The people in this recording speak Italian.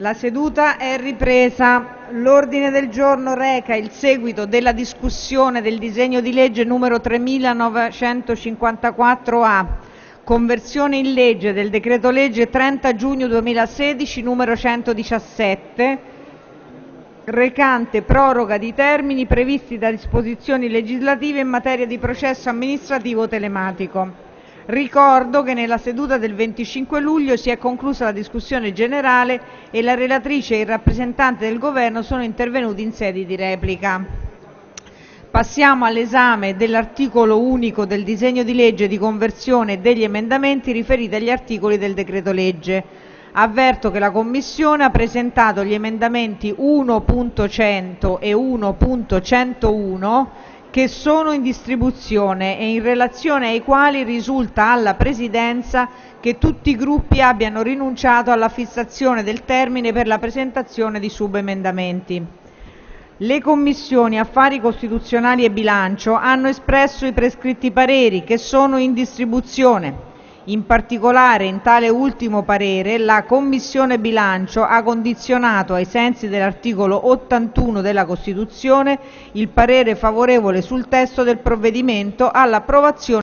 La seduta è ripresa. L'ordine del giorno reca il seguito della discussione del disegno di legge numero 3954A, conversione in legge del decreto-legge 30 giugno 2016 numero 117, recante proroga di termini previsti da disposizioni legislative in materia di processo amministrativo telematico. Ricordo che nella seduta del 25 luglio si è conclusa la discussione generale e la relatrice e il rappresentante del Governo sono intervenuti in sede di replica. Passiamo all'esame dell'articolo unico del disegno di legge di conversione degli emendamenti riferiti agli articoli del decreto-legge. Avverto che la Commissione ha presentato gli emendamenti 1.100 e 1.101 che sono in distribuzione e in relazione ai quali risulta alla Presidenza che tutti i Gruppi abbiano rinunciato alla fissazione del termine per la presentazione di subemendamenti. Le Commissioni Affari Costituzionali e Bilancio hanno espresso i prescritti pareri che sono in distribuzione. In particolare, in tale ultimo parere, la Commissione Bilancio ha condizionato, ai sensi dell'articolo 81 della Costituzione, il parere favorevole sul testo del provvedimento all'approvazione